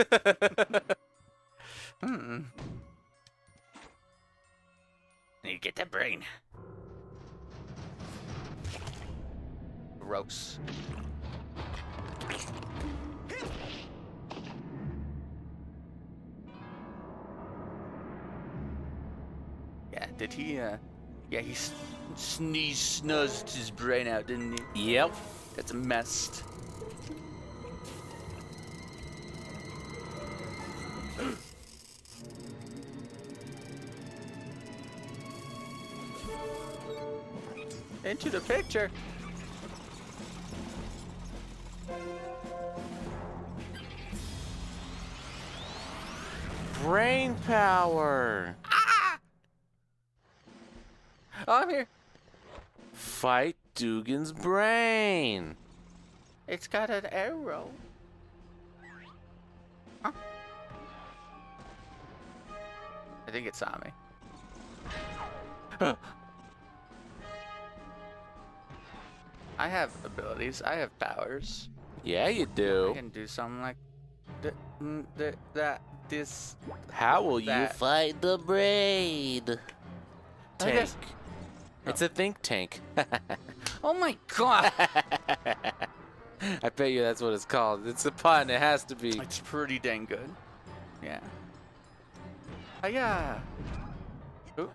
hmm. To get that brain. Gross. Yeah, did he, uh, yeah, he sneezed, snuzzed his brain out, didn't he? Yep. That's a mess. Picture. Brain power. Ah! Oh, I'm here. Fight Dogen's brain. It's got an arrow. Huh? I think it saw me. Abilities. I have powers. Yeah, you do. I can do something like th- th- that. This. How will you fight the braid? Tank. It's a think tank. Oh my god! I bet you that's what it's called. It's a pun. It has to be. it's pretty dang good. Yeah. Ah, yeah. Ooh,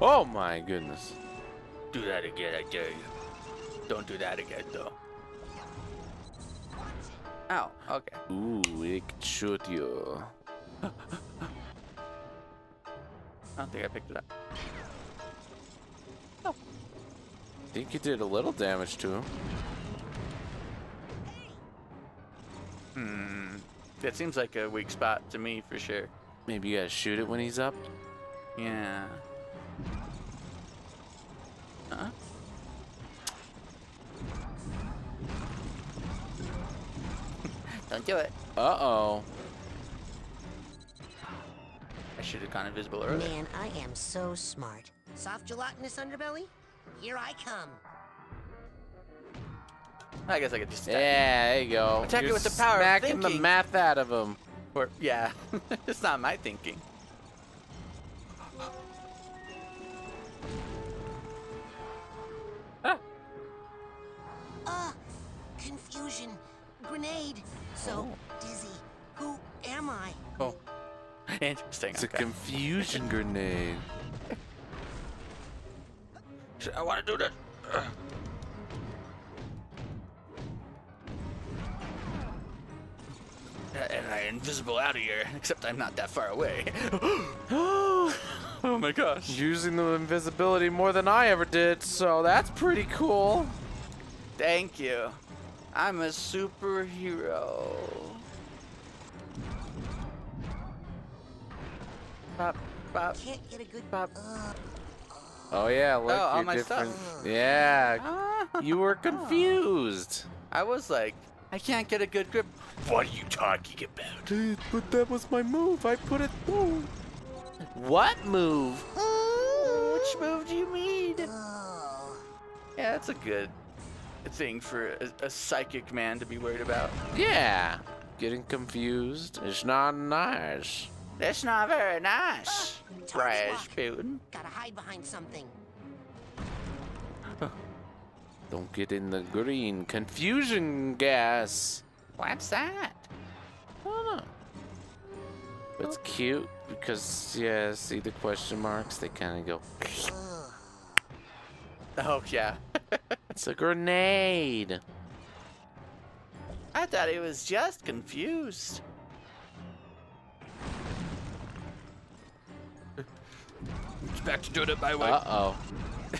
Oh my goodness. do that again, I dare you. Don't do that again, though. Ow. Okay. Ooh, it could shoot you. I don't think I picked it up. i think you did a little damage to him. Hmm. That seems like a weak spot to me for sure. Maybe you gotta shoot it when he's up. Yeah. Huh? Don't do it. Uh oh. I should have gone invisible earlier. Man, I am so smart. Soft gelatinous underbelly? Here I come. I guess I could just attack. Yeah, there you go. Attack it You're with the power of smacking the math out of him. Or, yeah. it's not my thinking. Ah. Uh, confusion. Grenade. So, oh. dizzy. Who am I? Oh. Interesting. It's a confusion grenade. I want to do this. Ugh. And I invisible out of here, except I'm not that far away. oh my gosh. Using the invisibility more than I ever did, so that's pretty cool. Thank you. I'm a superhero. Pop, pop. Can't get a good. Pop. Uh, Oh yeah, look, Oh, all you're my stuff. different. Yeah, Ah. you were confused. I was like, I can't get a good grip. What are you talking about? Dude, but that was my move. I put it through. What move? Which move do you mean? oh. Yeah, that's a good thing for a, a psychic man to be worried about. Yeah, getting confused is not nice. That's not very nice, uh, target Rasputin. Gotta hide behind something. Don't get in the green confusion gas. What's that? I don't know. It's oh. cute because yeah, see the question marks? They kind of go. Oh. Ugh. Oh, yeah. It's a grenade. I thought he was just confused. It's back to doing it my way. Uh oh.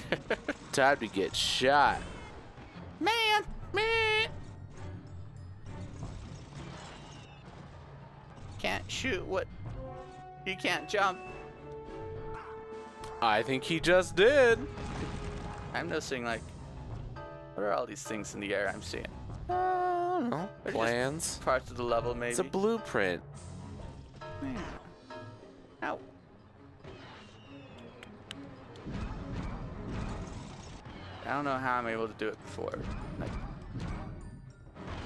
Time to get shot. man, man. Can't shoot what? You can't jump. I think he just did. I'm noticing like, what are all these things in the air I'm seeing? I don't know. They're Plans. Parts of the level, maybe. It's a blueprint. Man. Ow. I don't know how I'm able to do it before. Like,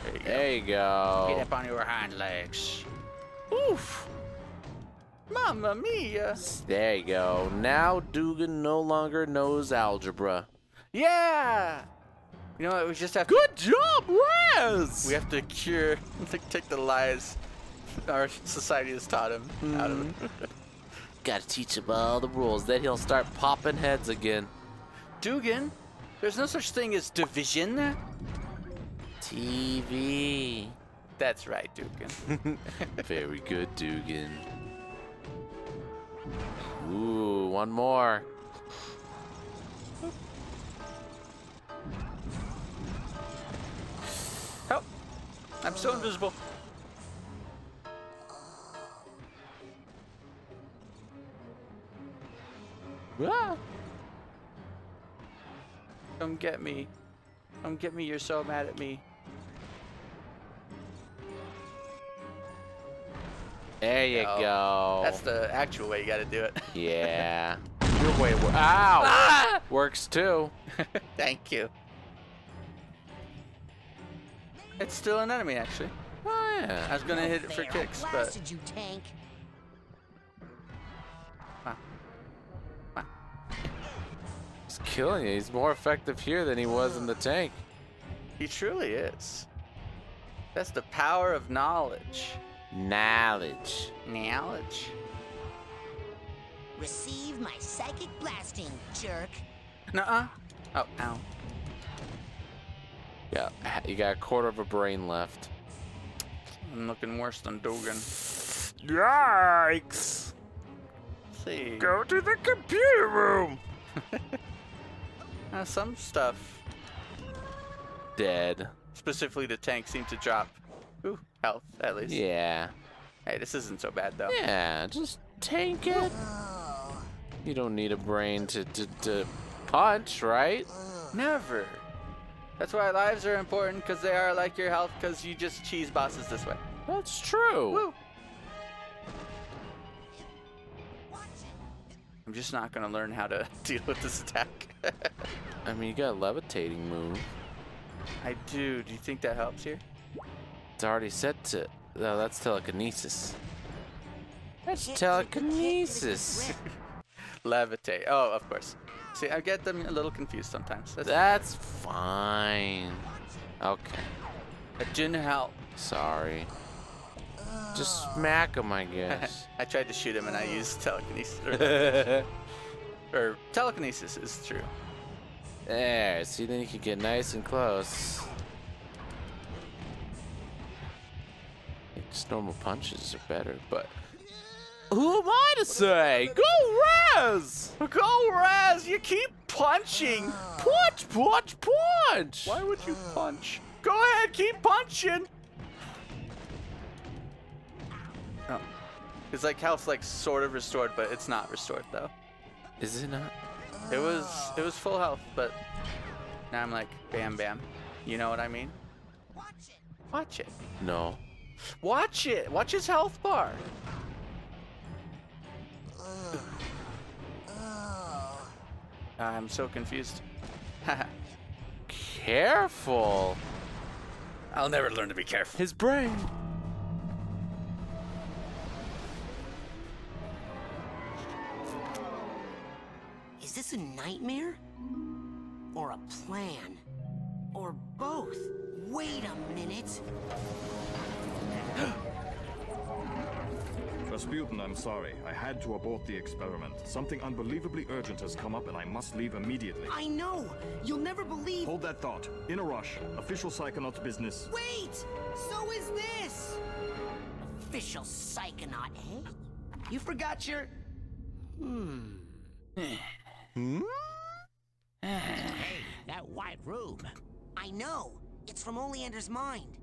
there you There you Get up on your hind legs. Oof. Mamma mia. There you go. Now Dogen no longer knows algebra. Yeah. You know what? We just have Good job, Raz! we have to cure, take the lies our society has taught him out of it. Mm-hmm. Gotta teach him all the rules. Then he'll start popping heads again. Dogen, there's no such thing as division. TV. That's right, Dogen. Very good, Dogen. Ooh, one more. I'm so invisible. Ah. Come get me. Come get me. You're so mad at me. There you Go. go. That's the actual way you gotta do it. Yeah. Your way. Ow! ah! Works too. Thank you. It's still an enemy, actually. Oh, I was gonna hit it for kicks, I but blasted you, tank. He's killing you. He's more effective here than he was in the tank. he truly is. That's the power of knowledge. Knowledge. Knowledge. Receive my psychic blasting, jerk. Nuh-uh. Oh, ow. Yeah, you got a quarter of a brain left. I'm looking worse than Dogen. Yikes! Let's see. Go to the computer room. Uh, some stuff, Dead. specifically the tank, seem to drop. Ooh, health, at least. Yeah. Hey, this isn't so bad, though. Yeah, just tank it. You don't need a brain to, to, to punch, right? Never. That's why lives are important, because they are like your health, because you just cheese bosses this way. That's true. Woo! I'm just not gonna learn how to deal with this attack. I mean, you got a levitating move. I do. Do you think that helps here? It's already set to. No, that's telekinesis. That's telekinesis. Levitate. Oh, of course. See, I get them a little confused sometimes. That's, That's fine. Okay, that didn't help. sorry. Just smack him, I guess. I tried to shoot him and I used telekinesis. Or, or telekinesis is true. There, see, then you can get nice and close. Just normal punches are better, but. Who am I to say? Go Raz! Go, Raz! You keep punching! Punch, punch, punch! Why would you punch? Go ahead, keep punching! Oh. It's like health's like sort of restored, but it's not restored though. Is it not? It was it was full health, but now I'm like bam bam. You know what I mean? watch it. Watch it. No. Watch it. Watch his health bar. Oh, I'm so confused. Careful. I'll never learn to be careful. His brain. is this a nightmare? Or a plan? Or both? Wait a minute. Rasputin, I'm sorry. I had to abort the experiment. Something unbelievably urgent has come up and I must leave immediately. I know! You'll never believe. Hold that thought. In a rush. Official Psychonauts business. Wait! So is this! Official psychonaut, eh? You forgot your. Hmm... hmm. hey, that white room. I know. It's from Oleander's mind.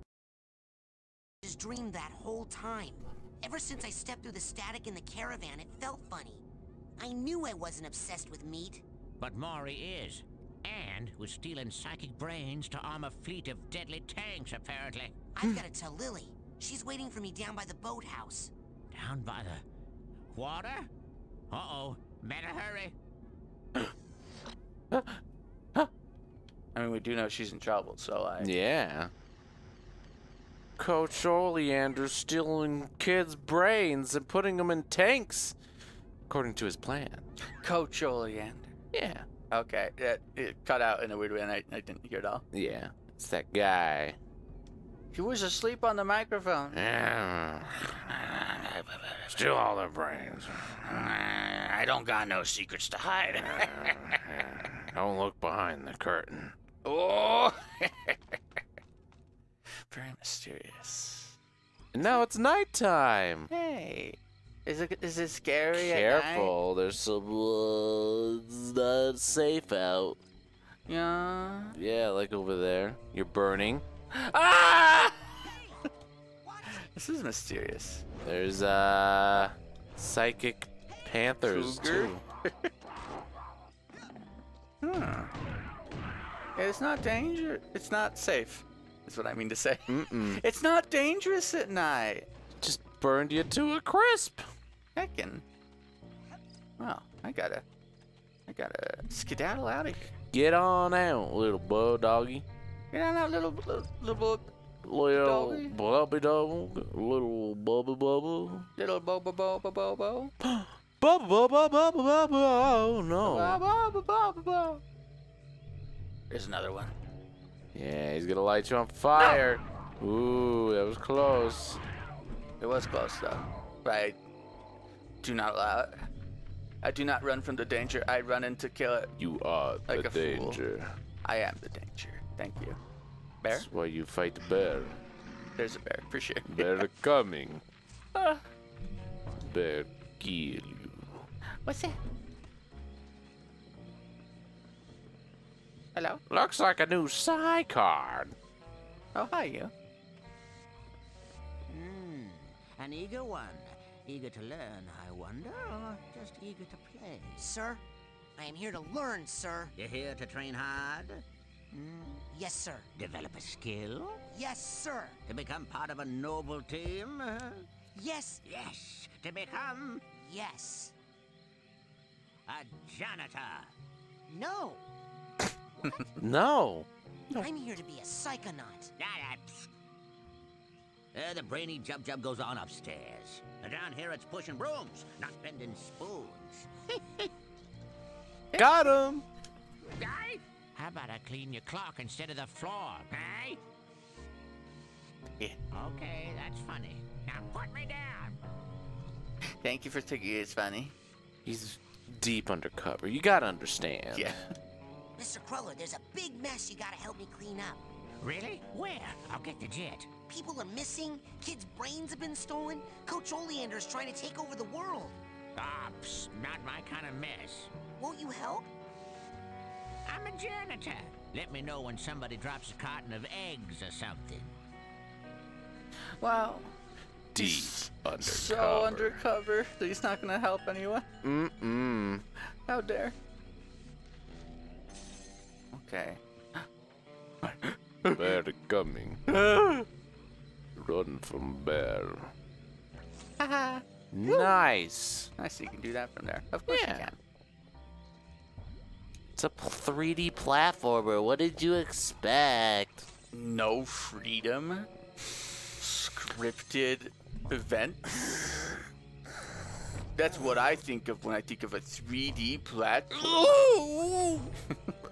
Just dreamed that whole time. Ever since I stepped through the static in the caravan, it felt funny. I knew I wasn't obsessed with meat. But Maury is. And was stealing psychic brains to arm a fleet of deadly tanks, apparently. I've got to tell Lili. She's waiting for me down by the boathouse. Down by the water? Uh-oh. Better hurry. I mean, we do know she's in trouble, so I. Yeah. Coach Oleander stealing kids' brains and putting them in tanks, according to his plan. Coach Oleander. Yeah. Okay, it, it cut out in a weird way, and I, I didn't hear it all. Yeah. It's that guy. He was asleep on the microphone. Yeah. Steal all their brains. I don't got no secrets to hide. Don't look behind the curtain. oh! Very mysterious. And now it's nighttime. Hey, is it is it scary? at night? Careful, there's some uh, it's not safe out. Yeah. Yeah, like over there. You're burning. Ah! this is mysterious. There's uh psychic panthers Cougar? too. Hmm. It's not danger. It's not safe. Is what I mean to say. Mm-mm. It's not dangerous at night. Just burned you to a crisp. Heckin'. Well, I gotta, I gotta skedaddle out of here. Get on out, little bow doggy. Get on out, little little little, Little Doggy? bubby dog. Little bubba bubba. little bo bo bo bo bo bo. Bubba bubba bubba bubba. Oh no. bo bo bo. There's another one. Yeah, he's gonna light you on fire. Ooh, that was close. It was close though. But I do not allow it. I do not run from the danger. I run in to kill it. You are Like the a fool. danger. I am the danger. Thank you. Bear? That's why you fight bear. There's a bear for sure. Bear coming. Ah, Bear kill you. what's that? Hello? Looks like a new Psy card. Oh, hi, you. Hmm, an eager one. Eager to learn, I wonder, or just eager to play? Sir, I am here to learn, sir. You're here to train hard? Hmm, Yes, sir. develop a skill? Yes, sir. To become part of a noble team? Yes, yes, to become yes. a janitor. No, No. I'm here to be a psychonaut. Uh, the brainy jub jub goes on upstairs. Uh, Down here it's pushing brooms, not bending spoons. Got him. Aye? How about I clean your clock instead of the floor, eh? Yeah. Okay, that's funny. Now put me down. Thank you for thinking it's funny. He's deep undercover. You gotta understand. Yeah. Mr. Cruller, there's a big mess you gotta help me clean up. Really? Where? I'll get the jet. People are missing, kids' brains have been stolen, Coach Oleander is trying to take over the world. Ah, psst, not my kind of mess. Won't you help? I'm a janitor. Let me know when somebody drops a carton of eggs or something. Wow. Deep undercover. So undercover that he's not gonna help anyone. Mm-mm. How dare. Okay. Bear coming. Run from bear. nice. Nice, you can do that from there. Of course Yeah. you can. It's a 3D platformer. What did you expect? No freedom. Scripted events. That's what I think of when I think of a 3D platform.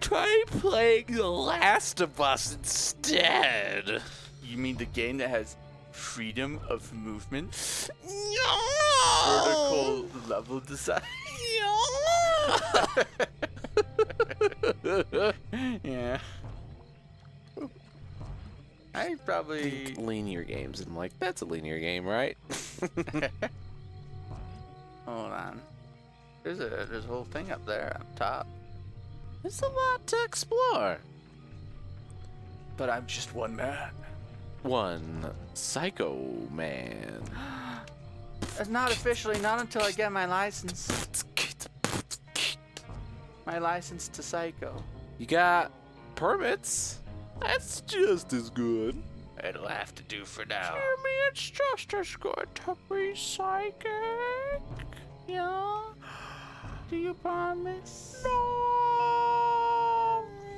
Try playing The Last of Us instead. You mean the game that has freedom of movement? No. Vertical level design? No! yeah. I probably. linear games and I'm like that's a linear game, right? Hold on. There's a there's a whole thing up there up top. There's a lot to explore. But I'm just one man. One psycho man. That's not officially not until I get my license. My license to psycho. You got permits. That's just as good. It'll have to do for now. Jimmy, it's just as good to be psychic. Yeah? Do you promise? No.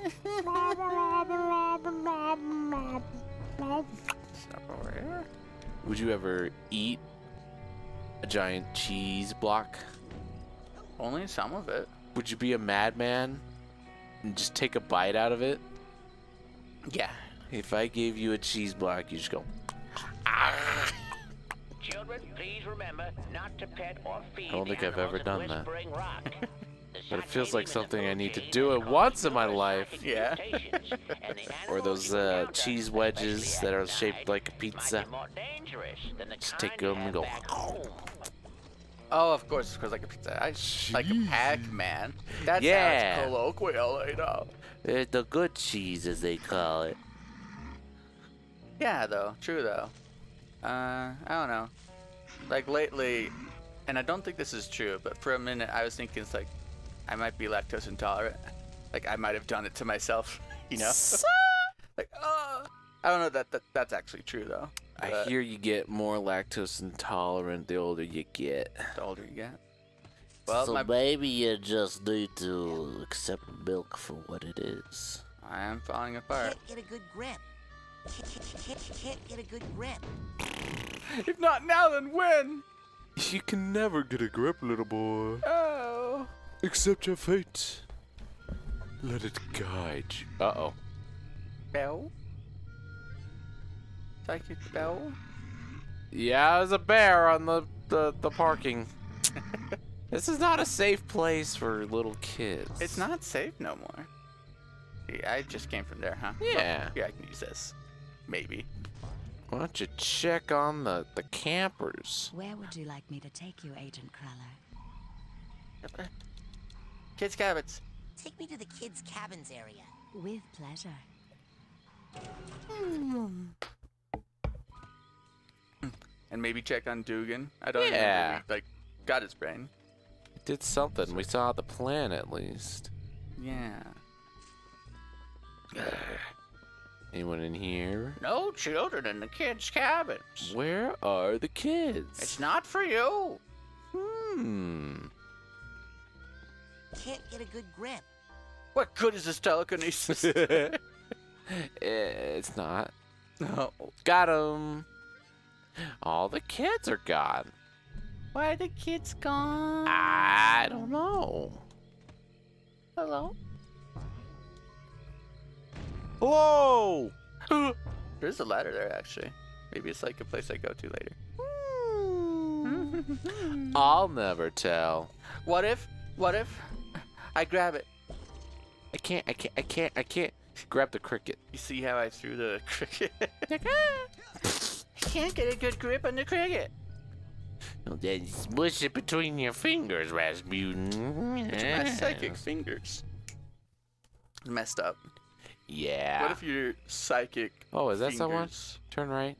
Would you ever eat a giant cheese block? Only some of it. Would you be a madman and just take a bite out of it? Yeah. If I gave you a cheese block, you just go. Children, please remember not to pet or feed I don't think I've ever done that. Whispering Rock. The But it feels like stadium in the something I need to do has it once in my life. Yeah. mutations, and the Or those uh, cheese wedges that are shaped like a pizza. more dangerous than the Just take you 'em and go. Oh, of course, of course, like a pizza. I, like a Pac-Man. That Yeah. sounds colloquial, you know. Uh, the good cheese, as they call it. Yeah, though. True, though. Uh, I don't know. Like lately, and I don't think this is true, but for a minute I was thinking it's like I might be lactose intolerant. Like I might have done it to myself, you know? like, oh. I don't know that, that that's actually true though. I But hear you get more lactose intolerant the older you get. the older you get. Well, so my, maybe you just need to accept milk for what it is. I am falling apart. Can't get a good grip. Can't, can't, can't get a good grip. if not now, then when? You can never get a grip, little boy. Oh. Accept your fate. Let it guide you. Uh oh. Bell. Psychic bell. Yeah, there's a bear on the the, the parking. this is not a safe place for little kids. It's not safe no more. Yeah, I just came from there, huh? Yeah. Oh, yeah, I can use this. Maybe. Why don't you check on the the campers? Where would you like me to take you, Agent Cruller? Kids cabins. Take me to the kids' cabins area. With pleasure. And maybe check on Dogen. I don't Yeah. remember. we, Like, got his brain. It did something. We saw the plan at least. Yeah. Anyone in here? No children in the kids' cabins. Where are the kids? It's not for you. Hmm. Can't get a good grip. What good is this telekinesis? it's not. no. Got him. All the kids are gone. Why are the kids gone? I don't know. Hello? Hello. There's a ladder there, actually. Maybe it's like a place I go to later. Hmm. I'll never tell. What if? What if? I grab it. I can't. I can't. I can't. I can't. Grab the cricket. You see how I threw the cricket? Ah. Can't get a good grip on the cricket. Well, then smush it between your fingers, Rasputin. It's my psychic fingers. Messed up. Yeah. What if your psychic oh, is that someone? Turn right.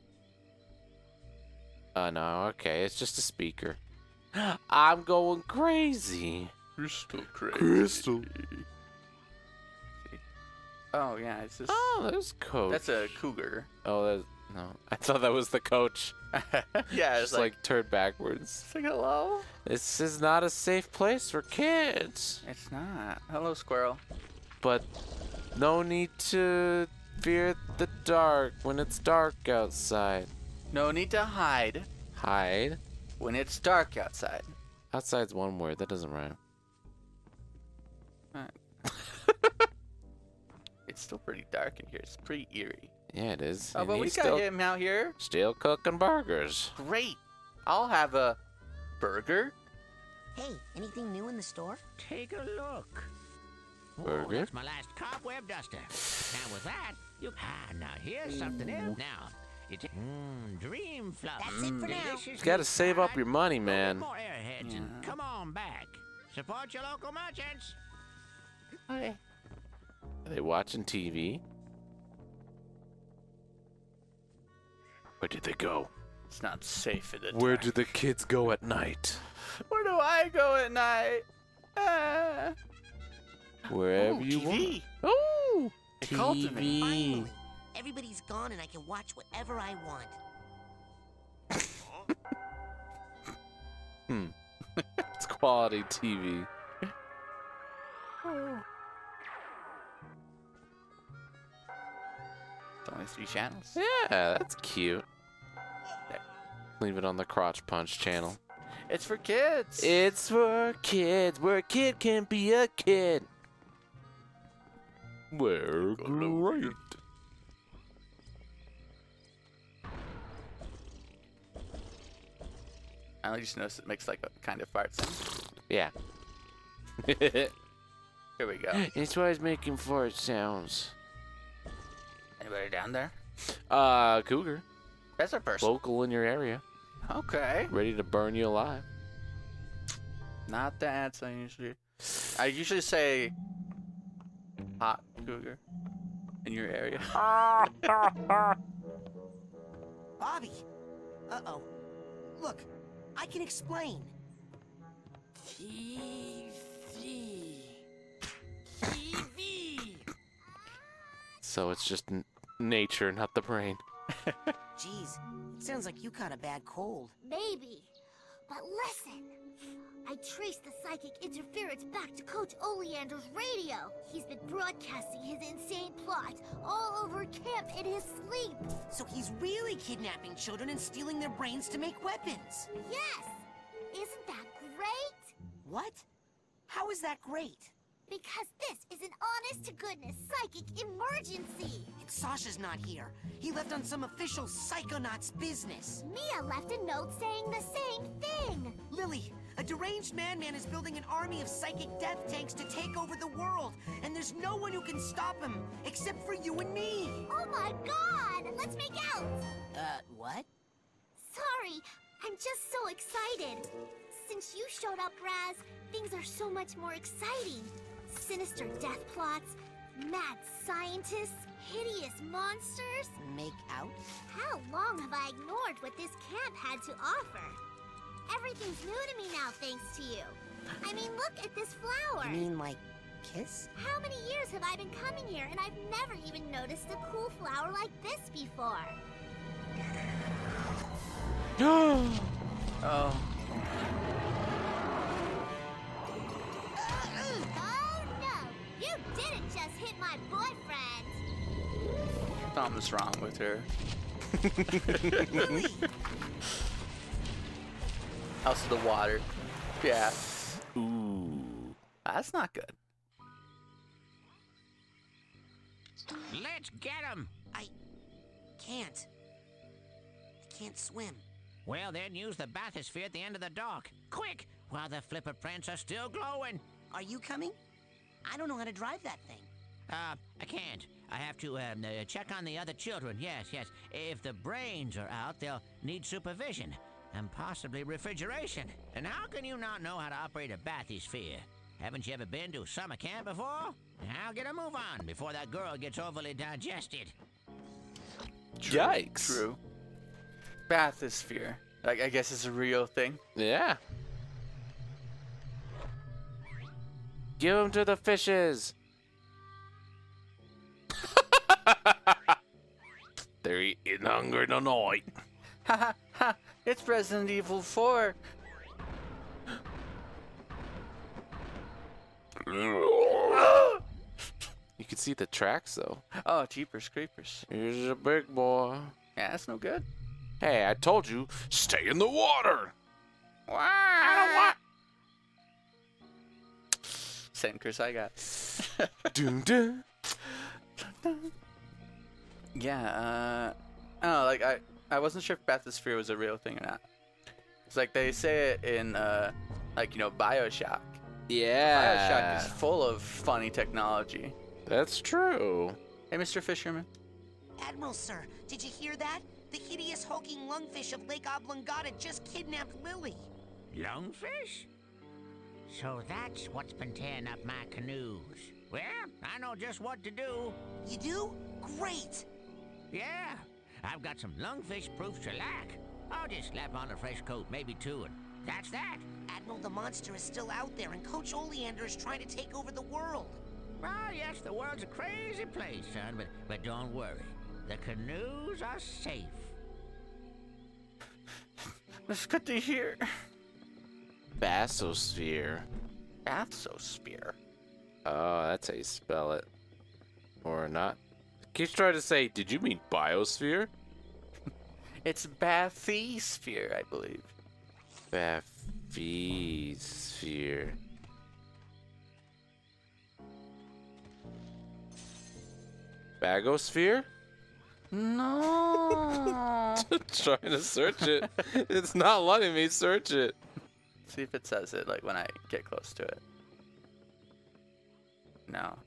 Oh no. Okay, it's just a speaker. I'm going crazy. Crystal crazy. Crystal. Oh yeah, it's just Oh, there's coach. that's a cougar. Oh, that's no. I thought that was the coach. yeah, it's Just like, like turned backwards. it's like hello. This is not a safe place for kids. It's not. Hello, squirrel. But no need to fear the dark when it's dark outside. No need to hide Hide. when it's dark outside. Outside's one word. That doesn't rhyme. It's still pretty dark in here. It's pretty eerie. Yeah, it is. Oh, And but we he's got him out here. still cooking burgers. Great. I'll have a burger. Hey, anything new in the store? Take a look. Whoa, Burger? that's my last cobweb duster. Now with that, you ah now here's something else. Now it's mmm dream fluff. That's it for now. Delicious Gotta save up your money, man. More airheads and come on back. Support your local merchants. Are they watching TV? Where did they go? It's not safe in the Where dark. do the kids go at night? Where do I go at night? Ah. Wherever Ooh, you TV. want. Ooh, It called to me. TV. Finally. Everybody's gone and I can watch whatever I want. Hmm. it's quality TV. It's only three channels. Yeah, that's cute. Leave it on the Crotch Punch channel. It's for kids. It's for kids, where a kid can be a kid. We're great. I just noticed it makes like a kind of fart sound. Yeah. Here we go. it's why it's making fart sounds. Anybody down there? Uh, Cougar, That's a person. local in your area, Okay. ready to burn you alive. Not the ants I usually. I usually say hot cougar in your area. Bobby! Uh-oh. Look, I can explain. TV. TV! So it's just n- nature, not the brain. Jeez, it sounds like you caught a bad cold. Maybe. But listen. I traced the psychic interference back to Coach Oleander's radio. He's been broadcasting his insane plot all over camp in his sleep. So he's really kidnapping children and stealing their brains to make weapons. Yes! Isn't that great? What? How is that great? Because this is an honest-to-goodness psychic emergency. And Sasha's not here. He left on some official Psychonauts business. Milla left a note saying the same thing. Lili, a deranged madman is building an army of psychic death tanks to take over the world, and there's no one who can stop him except for you and me. Oh my god! Let's make out! Uh, what? Sorry, I'm just so excited. Since you showed up, Raz, things are so much more exciting. Sinister death plots, mad scientists, hideous monsters. Make out? How long have I ignored what this camp had to offer? Everything's new to me now thanks to you. I mean, look at this flower. You mean like kiss? How many years have I been coming here and I've never even noticed a cool flower like this before? Oh. Oh didn't just my boyfriend! Something's wrong with her. Also the water. Yeah. Ooh. That's not good. Let's get him. I can't. I can't swim. Well, then use the bathysphere at the end of the dock. Quick, while the flipper prints are still glowing. Are you coming? I don't know how to drive that thing. Uh, I can't. I have to um, uh, check on the other children. Yes, yes. If the brains are out, they'll need supervision and possibly refrigeration. And how can you not know how to operate a bathysphere? Haven't you ever been to summer camp before? Now get a move on before that girl gets overly digested. Yikes. True. Bathysphere. Like I guess it's a real thing. Yeah. Give them to the fishes. They're eating hunger tonight. Ha ha ha! It's Resident Evil 4. You can see the tracks though. Oh, Jeepers Creepers. Here's a big boy. Yeah, that's no good. Hey, I told you, stay in the water. I don't want. Same curse I got. Dun, dun. Yeah, uh, I don't know, like, I, I wasn't sure if bathysphere was a real thing or not. It's like they say it in, uh, like, you know, Bioshock. Yeah. Bioshock is full of funny technology. That's true. Hey, Mr. Fisherman. Admiral, sir, did you hear that? The hideous hulking lungfish of Lake Oblongata just kidnapped Lili. Lungfish? So that's what's been tearing up my canoes. Well, I know just what to do. You do? Great! Yeah, I've got some lungfish-proof shellac. I'll just slap on a fresh coat, maybe two, and that's that. Admiral, the monster is still out there, and Coach Oleander is trying to take over the world. Ah, yes, the world's a crazy place, son, but, but don't worry. The canoes are safe. That's good to hear. Basosphere. Bathysphere. Oh, that's how you spell it. Or not. Keeps trying to say, did you mean biosphere? It's bathysphere, I believe. Bathysphere. Bagosphere? No. Trying to search it. It's not letting me search it. See if it says it like when I get close to it. No.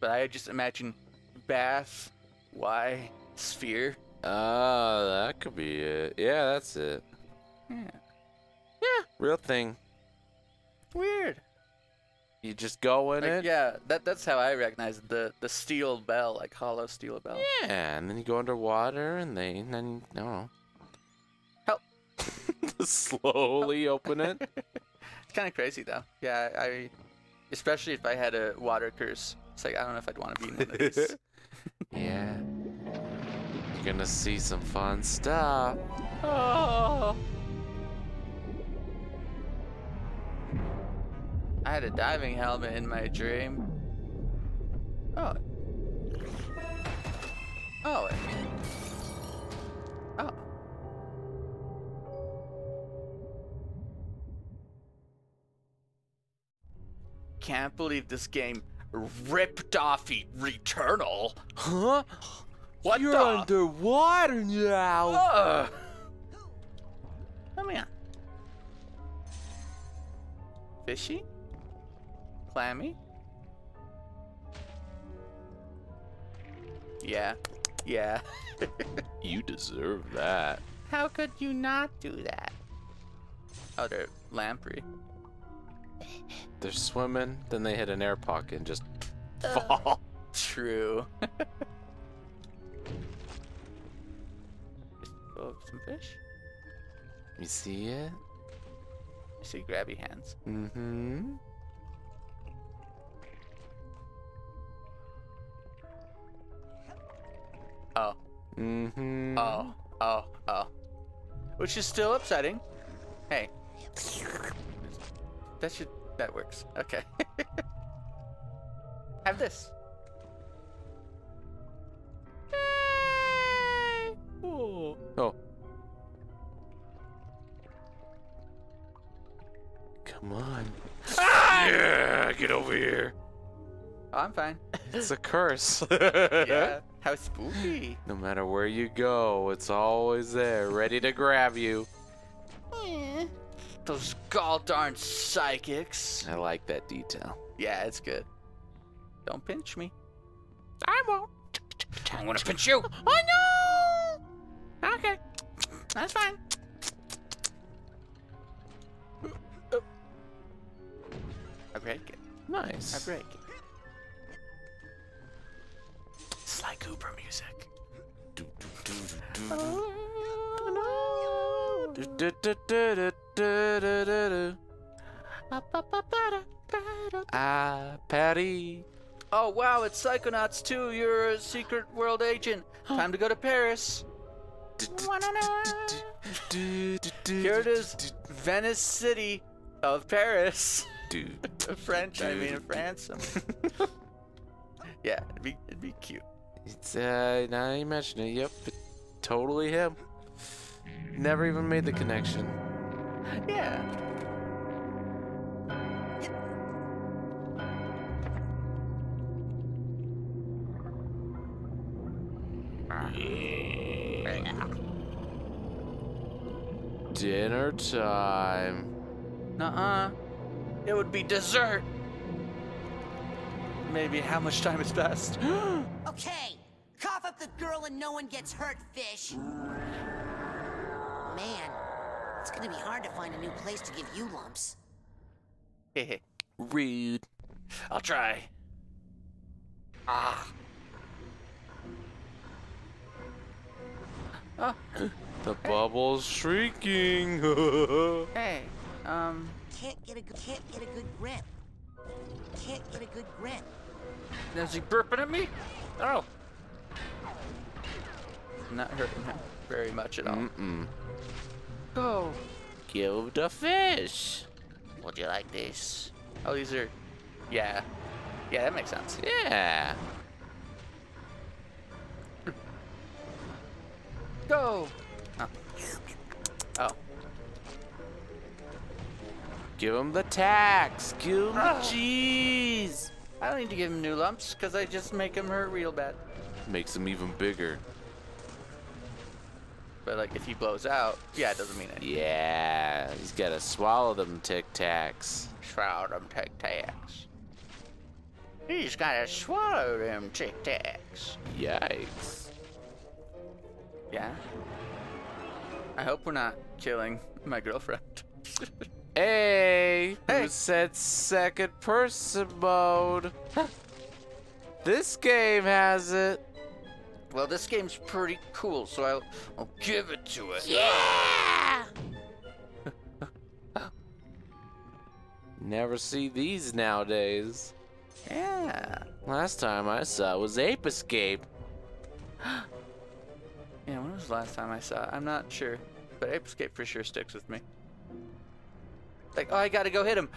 But I just imagine bath, Y, sphere. Ah, that could be it. Yeah, that's it. Yeah. Yeah, real thing. Weird. You just go in Like, it. yeah, that that's how I recognize it, the the steel bell, like hollow steel bell. Yeah, and then you go underwater, and they, and then I don't know. Help. Slowly open it. It's kind of crazy though. Yeah, I, especially if I had a water curse. It's like I don't know if I'd want to be in one of these. yeah. You're gonna see some fun stuff. oh. I had a diving helmet in my dream. Oh. Oh. Oh. Can't believe this game ripped off E- Returnal. Huh? What You're the? underwater now. Ugh. Come here. Fishy? Clammy? Yeah. Yeah. You deserve that. How could you not do that? Oh, they're lamprey. They're swimming, then they hit an air pocket and just fall. True. oh, some fish? You see it? I see grabby hands. Mm-hmm. Oh. Mm-hmm. Oh, oh, oh. Which is still upsetting. Hey. That should that works. Okay. Have this. Yay! Ooh. Oh. Come on. Yeah, get over here. Oh, I'm fine. It's a curse. Yeah. How spooky. No matter where you go, it's always there, ready to grab you. Eh. Those gall darn psychics. I like that detail. Yeah, it's good. Don't pinch me. I won't. I'm gonna pinch you. Oh no! Okay. That's fine. I break it. I break it. Sly Cooper music. Do, do, do, oh. Ah, Patty. Oh wow, it's Psychonauts 2. You're a secret world agent. Time to go to Paris. Here it is, Venice City of Paris. French, I mean France. yeah, it'd be it'd be cute. It's uh now you mention it, yep. Totally him. Never even made the connection. Yeah. Dinner time. Nuh-uh. It would be dessert. Maybe how much time is passed? Okay, cough up the girl and no one gets hurt, fish. Man, it's gonna be hard to find a new place to give you lumps. Hehe. Rude. I'll try. Ah. Oh, The bubble's shrieking. hey. Um, Can't get a good, can't get a good grip. Can't get a good grip. Now is he burping at me? Oh. Not hurting him very much at all. Mm-mm. Go. Give the fish. Would you like this? Oh, these are. Yeah. Yeah, that makes sense. Yeah. Go. Oh. Give him the tax. Give him the Ah. cheese. I don't need to give him new lumps because I just make him hurt real bad. Makes him even bigger. But like if he blows out, yeah, it doesn't mean anything. Yeah, he's gotta swallow them Tic Tacs. Shroud them Tic Tacs. He's gotta swallow them Tic Tacs. Yikes. Yeah. I hope we're not killing my girlfriend. Hey, Hey. who said second person mode? this game has it. Well, this game's pretty cool, so I'll, I'll give it to it. Yeah! Never see these nowadays. Yeah. Last time I saw was Ape Escape. Yeah, when was the last time I saw it? I'm not sure. But Ape Escape for sure sticks with me. Like, oh, I gotta go hit him.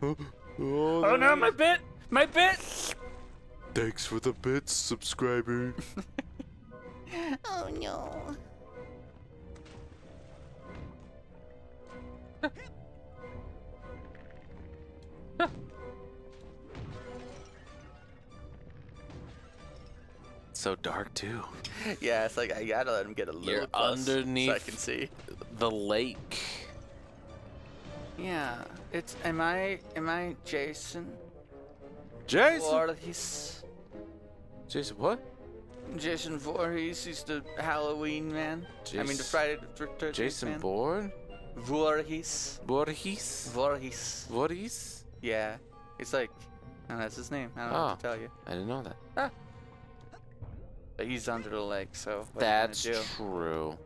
oh no, my bit! My bit! Thanks for the bits, subscriber. Oh no. so dark too. Yeah, it's like I gotta let him get a little You're close so I can see. The lake. Yeah, it's am I am I Jason Jason. Voorhees? Jason, what? Jason Voorhees, he's the Halloween man. I mean the Friday the Thirteenth Jason man. Bourne? Voorhees. Voorhees? Voorhees. Voorhees? Yeah, it's like, and that's his name. I don't know what to Oh. tell you. I didn't know that. Ah. But he's under the lake, so That's true.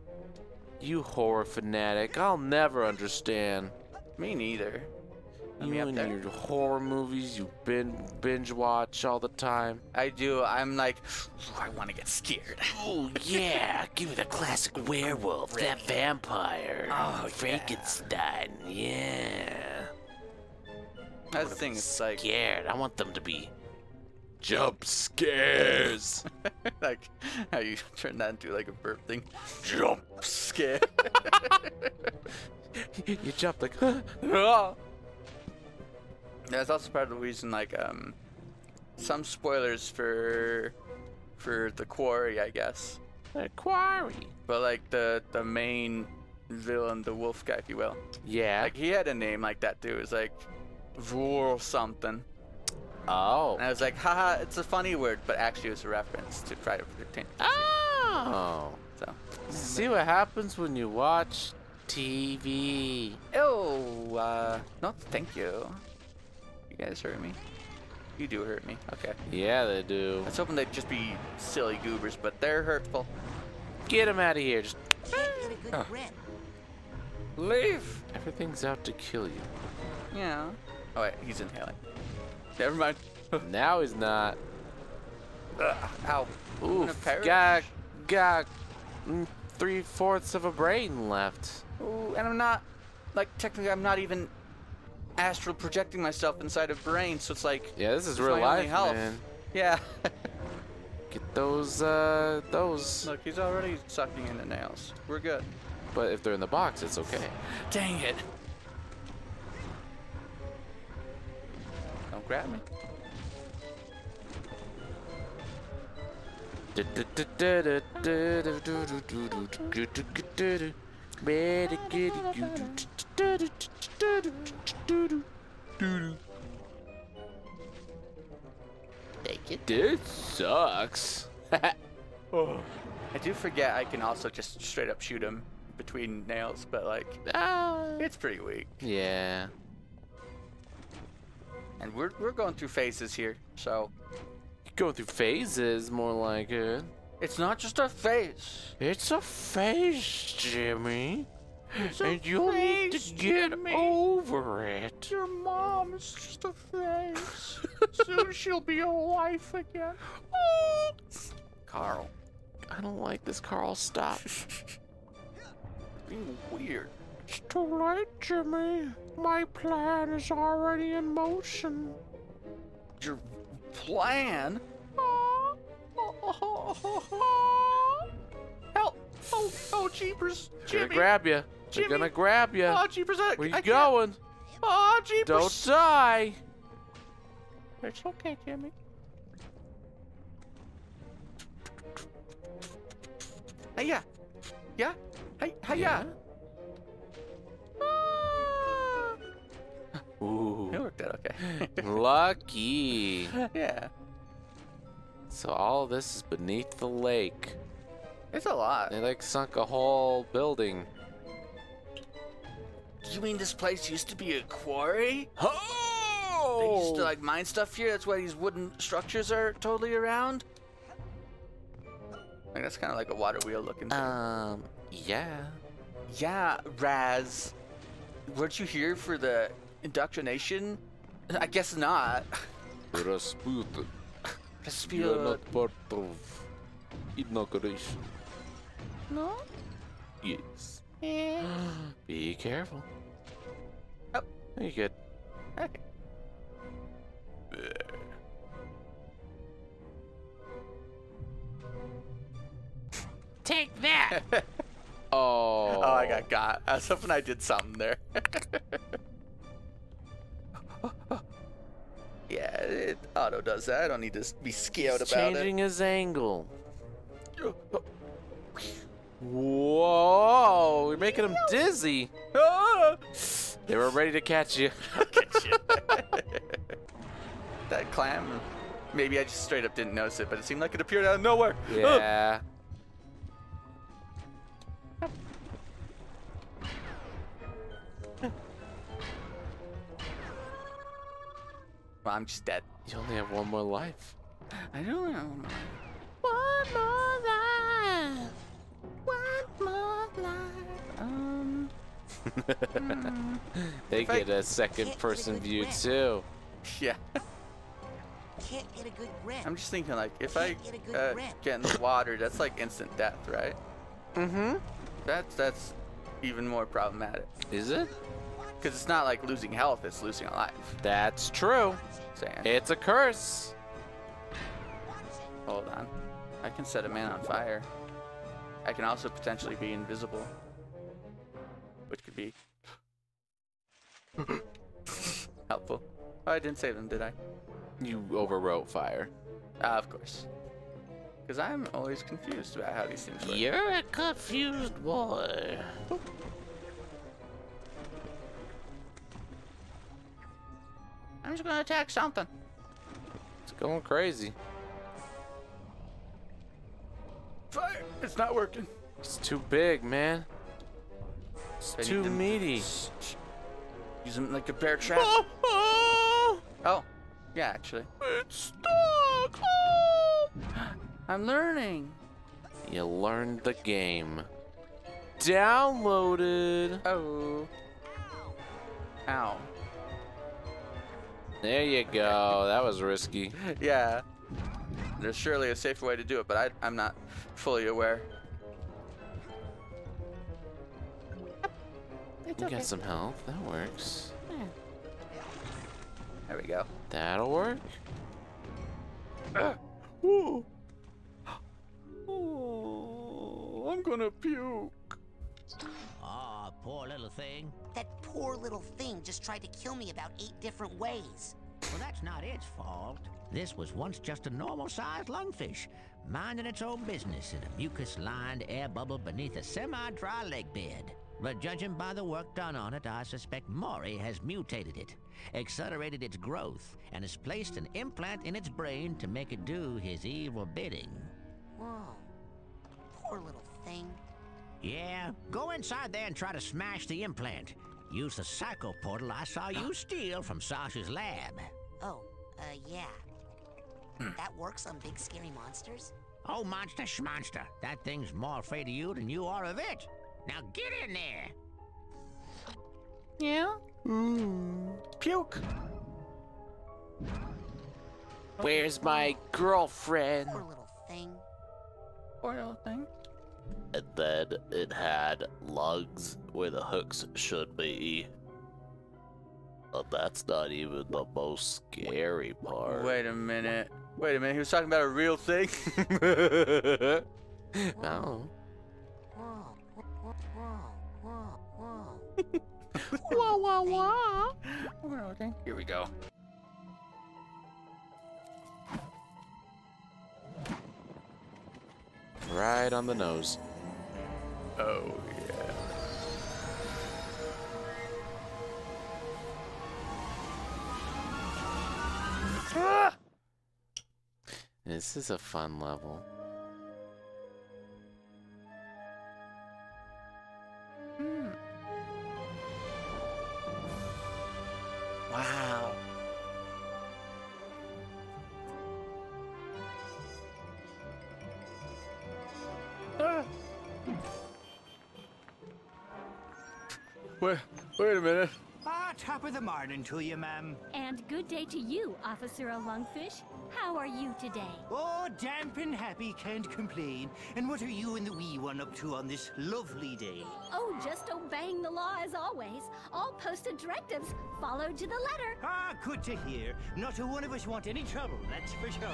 You horror fanatic. I'll never understand. Me neither. Let You and there. your horror movies you binge, binge watch all the time. I do. I'm like, I want to get scared. Oh yeah, give me the classic werewolf, that vampire, Oh, Frankenstein. Yeah. That's the thing. It's like, Scared. I want them to be jump scares. like how you turn that into like a burp thing. Jump scare. you jump like. That's also part of the reason, like, um, some spoilers for for the quarry, I guess. The quarry. But like the the main villain, the wolf guy, if you will. Yeah. Like he had a name like that too. It was like Vor something. oh. And I was like, haha, it's a funny word, but actually it was a reference to Friday the 13th. Oh. So, See what happens when you watch TV. oh, uh, no, thank you. You guys hurt me. You do hurt me. Okay. Yeah, they do. I was hoping they'd just be silly goobers, but they're hurtful. Get them out of here. Just Get a good Oh. Leave. everything's out to kill you. Yeah. Oh wait, he's inhaling. Never mind. now he's not. Ugh, ow. Oof. perish. Got got mm, three fourths of a brain left. Ooh, and I'm not, like, technically, I'm not even astral projecting myself inside a brain, so it's like, Yeah, this is real life, man. yeah. Get those uh those. Look, he's already sucking in the nails. We're good. But if they're in the box, it's okay. Dang it. Don't grab me. Take it. This sucks. I do forget I can also just straight up shoot him between nails, but like, Ah. it's pretty weak. Yeah. And we're, we're going through phases here, so Going through phases, more like it. it's not just a phase. It's a phase, Jimmy. A and you'll need to get Jimmy. over it. Your mom is just a phase. Soon she'll be a wife again. Carl, I don't like this, Carl. Stop. being weird. it's too late, Jimmy. My plan is already in motion. Your plan? Ah. Help! Oh, oh, jeepers, Jimmy. gonna grab you. They're gonna grab you. Oh, jeepers! I, Where you I can't- going? Oh, jeepers! Don't die. It's okay, Jimmy. Hey, Yeah. Hi. Hiya. Ah. Ooh. It worked out okay. Lucky. yeah. So all this is beneath the lake. It's a lot. They like sunk a whole building. You mean this place used to be a quarry? Oh! They used to like mine stuff here. That's why these wooden structures are totally around. Like that's kind of like a water wheel looking. thing. Um, yeah. yeah, Raz. Weren't you here for the indoctrination? I guess not. Rasputin, Just you are not part of inauguration. No. Yes. Eh. Be careful. Oh. You good? Okay. Take that! Oh. Oh, I got got. I was hoping I did something there. yeah, it auto does that. I don't need to be scared He's about changing his angle. Whoa! You're making him dizzy. Ah! They were ready to catch you. that clam. Maybe I just straight up didn't notice it, but it seemed like it appeared out of nowhere. Ah! Yeah. Well, I'm just dead. You only have one more life. I don't know. One They If get a second person view too. Yeah. Can't get a good grip. I'm just thinking, like, if I Can't get a good uh, grip. get in the water, that's like instant death, right? Mm-hmm. That's that's even more problematic. Is it? Because it's not like losing health; it's losing a life. That's true. Saying, It's a curse. hold on, I can set a man on fire. I can also potentially be invisible, which could be helpful. Oh, I didn't save them, did I? You overwrote fire. Ah, of course. Because I'm always confused about how these things work. You're a confused boy. I'm just gonna attack something. It's going crazy. Fire! It's not working. It's too big, man. It's I too them- meaty. Use them like a bear trap. Oh, yeah, actually. It's stuck. Oh. I'm learning. You learned the game. Downloaded. Oh. Ow. There you go. That was risky. Yeah. There's surely a safer way to do it, but I, I'm not fully aware. You got some health. That works. There we go. That'll work. Ooh. Oh, I'm gonna puke. Oh, poor little thing. That poor little thing just tried to kill me about eight different ways. Well, that's not its fault. This was once just a normal-sized lungfish, minding its own business in a mucus-lined air bubble beneath a semi-dry lake bed. But judging by the work done on it, I suspect Maury has mutated it, accelerated its growth, and has placed an implant in its brain to make it do his evil bidding. Whoa. Poor little thing. Yeah, go inside there and try to smash the implant. Use the psycho portal I saw you steal from Sasha's lab. Oh, uh, yeah. that works on big scary monsters? Oh, monster schmonster. That thing's more afraid of you than you are of it. Now get in there. Yeah? Hmm. Puke. Where's my girlfriend? Poor little thing. Poor little thing. And then it had lugs where the hooks should be. But that's not even the most scary part. Wait a minute. Wait a minute. He was talking about a real thing. no. wah, wah, wah. Okay. Here we go. Right on the nose. Oh, yeah. Ah! This is a fun level. Top morning to you, ma'am. And good day to you, Officer Lungfish. How are you today? Oh, damp and happy, can't complain. And what are you and the wee one up to on this lovely day? Oh, just obeying the law as always. All posted directives followed to the letter. Ah, good to hear. Not a one of us want any trouble, that's for sure.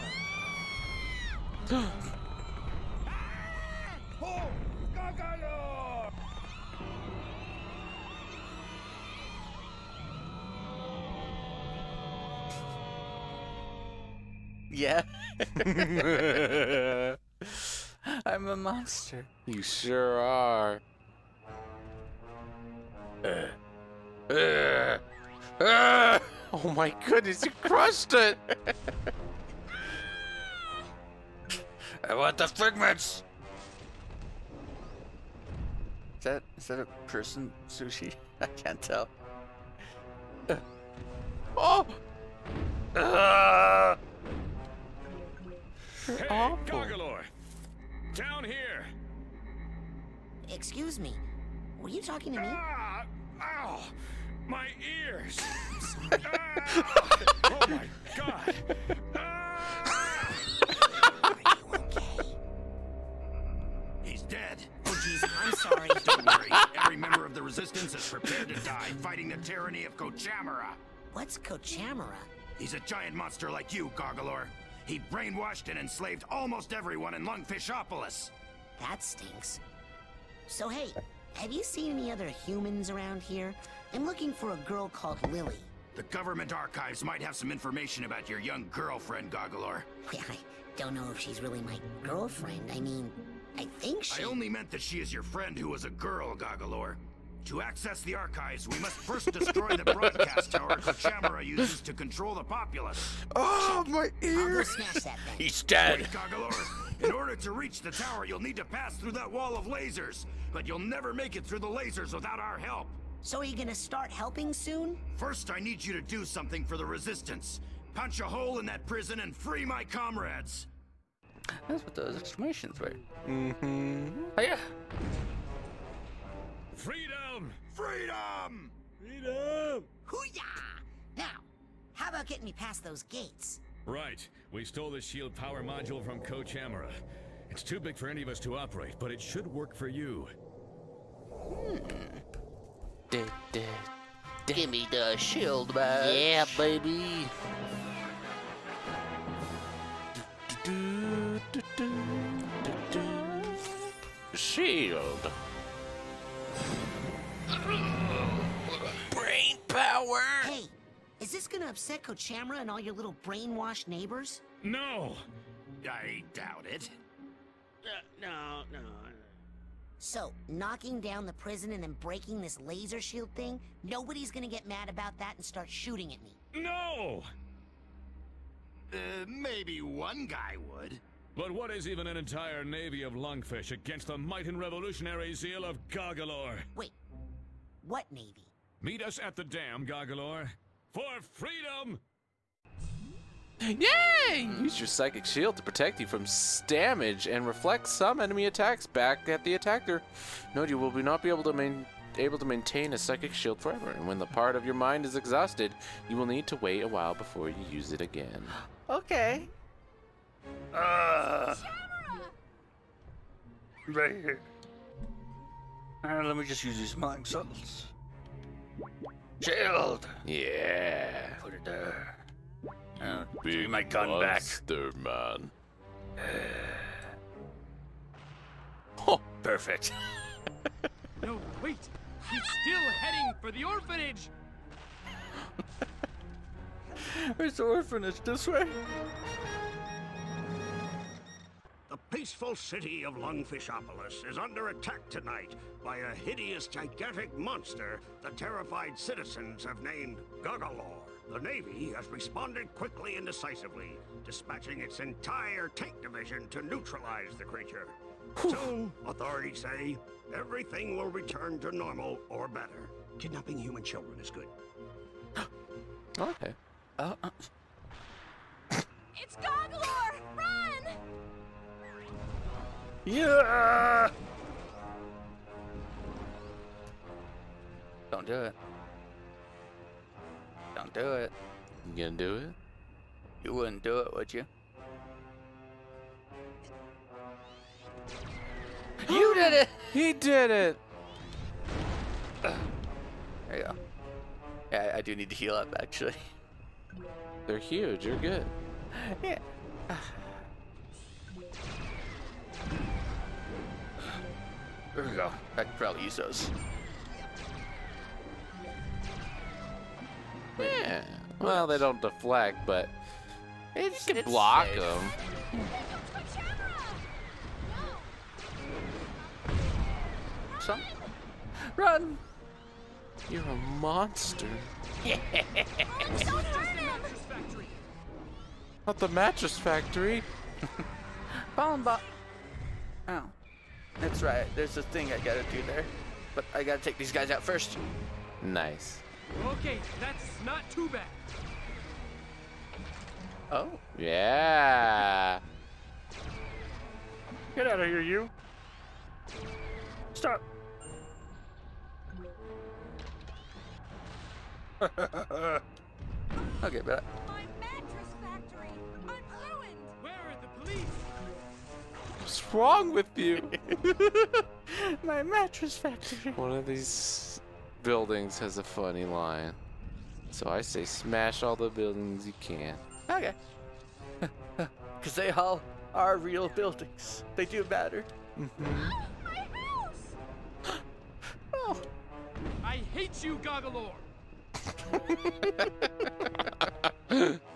I'm a monster. You sure are. Uh, uh, Oh my goodness, you crushed it! I want the figments. Is that is that a person sushi? I can't tell. Oh! Uh, Hey, awful. Goggalor! Down here! Excuse me. Were you talking to me? Ah! Ow! My ears! Ah! Oh my god! Ah! Are you okay? He's dead. Oh, jeez, I'm sorry. Don't worry. Every member of the Resistance is prepared to die, fighting the tyranny of Kochamara. What's Kochamara? He's a giant monster like you, Goggalor. He brainwashed and enslaved almost everyone in Lungfishopolis. That stinks. So, hey, have you seen any other humans around here? I'm looking for a girl called Lili. The government archives might have some information about your young girlfriend. Yeah, I don't know if she's really my girlfriend. I mean, I think she. I only meant that she is your friend who was a girl, Goggalor. To access the archives, we must first destroy the broadcast tower Kochamara uses to control the populace. Oh, my I'll ear! smash that he's Wait, dead. Goggalor. In order to reach the tower, you'll need to pass through that wall of lasers. But you'll never make it through the lasers without our help. So, are you gonna start helping soon? First, I need you to do something for the Resistance. Punch a hole in that prison and free my comrades. That's what those exclamations were. Mm-hmm. Oh yeah. Freedom! Freedom! Freedom! Hoo-yah! Now, how about getting me past those gates? Right. We stole the shield power module from Kochamara. It's too big for any of us to operate, but it should work for you. Dead, dead. Give me the shield badge. Yeah, baby. Shield. Power! Hey, is this gonna upset Kochamara and all your little brainwashed neighbors? No! I doubt it. no, no. So, knocking down the prison and then breaking this laser shield thing, nobody's gonna get mad about that and start shooting at me. No! Uh, maybe one guy would. But what is even an entire navy of lungfish against the might and revolutionary zeal of Goggalor? Wait, what navy? Meet us at the dam, Goggalor. For freedom! Yay! Use your psychic shield to protect you from damage and reflect some enemy attacks back at the attacker. Note you will be not be able to main able to maintain a psychic shield forever, and when the part of your mind is exhausted, you will need to wait a while before you use it again. Okay. Uh, right here. Uh, let me just use these mind salts. Shield. Yeah. Put it there. Uh, give me my gun back. Monster man. Oh, perfect. No, wait! He's still heading for the orphanage! Where's the orphanage? This way? The peaceful city of Lungfishopolis is under attack tonight by a hideous, gigantic monster the terrified citizens have named Goggalor. The Navy has responded quickly and decisively, dispatching its entire tank division to neutralize the creature. Soon, authorities say, everything will return to normal or better. Kidnapping human children is good. Okay. Uh, uh, It's Goggalor! Yeah! Don't do it. Don't do it. You gonna do it? You wouldn't do it, would you? You did it! He did it! There you go. Yeah, I do need to heal up, actually. They're huge. You're good. Yeah. There we go. I could probably use those. Yeah. Well, they don't deflect, but It's, you can it's block safe. them. Some. Run! You're a monster. Not the mattress factory. Bomba. Oh. That's right. There's a thing I gotta do there. But I gotta take these guys out first. Nice. Okay, that's not too bad. Oh. Yeah. Get out of here, you. Stop. okay, but What's wrong with you? my mattress factory. One of these buildings has a funny line. So I say smash all the buildings you can. Okay. Because they all are real buildings. They do matter. Mm-hmm. My house! Oh. I hate you, Goggalor.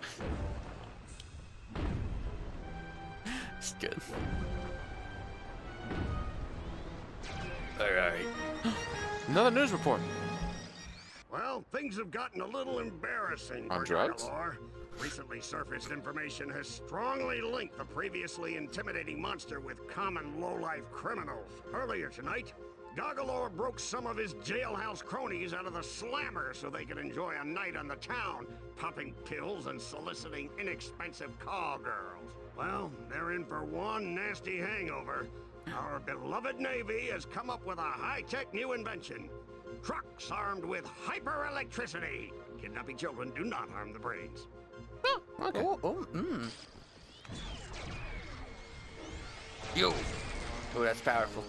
It's good. Alright. Another news report. Well, things have gotten a little embarrassing On for drugs? Goggalor. Recently surfaced information has strongly linked the previously intimidating monster with common low-life criminals. Earlier tonight, Goggalor broke some of his jailhouse cronies out of the slammer so they could enjoy a night on the town, popping pills and soliciting inexpensive call girls. Well, they're in for one nasty hangover. Our beloved Navy has come up with a high-tech new invention. Trucks armed with hyper-electricity. Kidnapping children do not harm the brains. Okay. Oh, oh, mmm. Yo. Oh, that's powerful.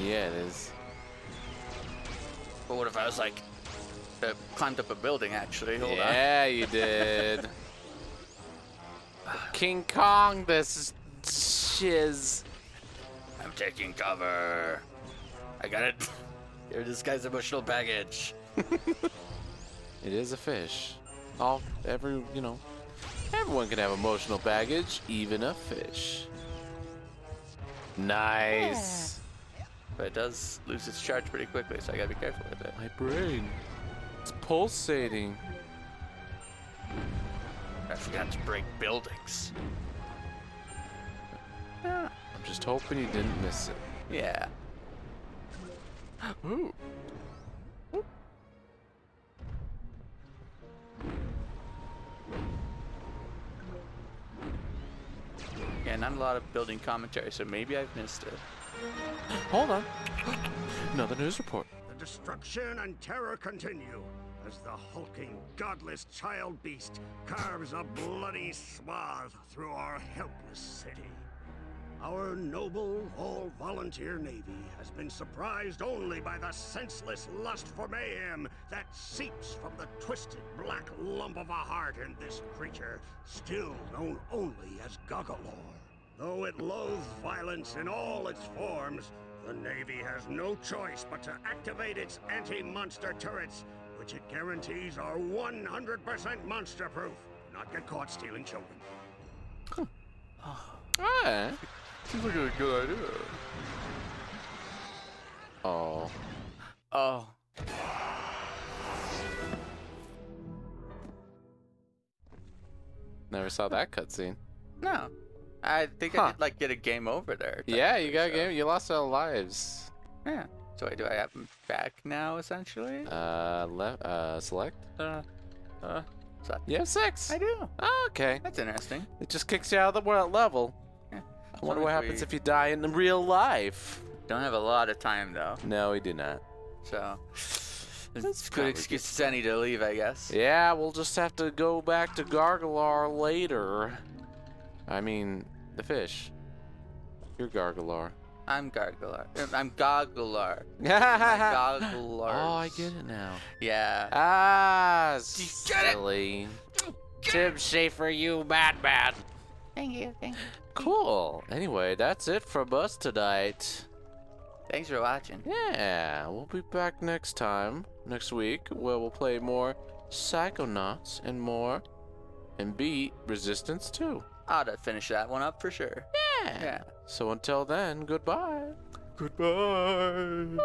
Yeah, it is. But what if I was like, uh, climbed up a building actually? Hold yeah, you did. King Kong, this is shiz. On. Taking cover. I got it. Here, this guy's emotional baggage. It is a fish. All every you know, everyone can have emotional baggage, even a fish. Nice. But it does lose its charge pretty quickly, so I gotta be careful with it. My brain. It's pulsating. I forgot to break buildings. I'm just hoping you didn't miss it. Yeah. Ooh. Yeah, not a lot of building commentary, so maybe I've missed it. Hold on. Another news report. The destruction and terror continue as the hulking, godless child beast carves a bloody swath through our helpless city. Our noble, all-volunteer Navy has been surprised only by the senseless lust for mayhem that seeps from the twisted black lump of a heart in this creature, still known only as Goggalor. Though it loathes violence in all its forms, the Navy has no choice but to activate its anti-monster turrets, which it guarantees are 100% monster-proof. not get caught stealing children. Alright. Seems like a good idea. Oh. Oh. Never saw that cutscene. No. I think Huh. I did like get a game over there. Yeah, you technically, got a so- game. You lost all lives. Yeah. So wait, do I have him back now essentially? Uh, left. Uh, select. Uh, uh, so You have six. I do. Oh, okay. That's interesting. It just kicks you out of the world level. Yeah. I wonder what happens if you die in real life. don't have a lot of time though. No, we do not. So That's it's good probably excuse as any to leave, I guess. Yeah, we'll just have to go back to Gargalar later. I mean, the fish. You're Gargalar. I'm Garglar. Uh, I'm Gogglar. oh, I get it now. Yeah. Ah, you get it? silly. Tim Schafer, you madman. Thank you. Thank you. Cool. Anyway, that's it from us tonight. Thanks for watching. Yeah, we'll be back next time, next week, where we'll play more Psychonauts and more, and beat Resistance 2. Ought to finish that one up for sure. Yeah. Yeah. So until then, goodbye. Goodbye.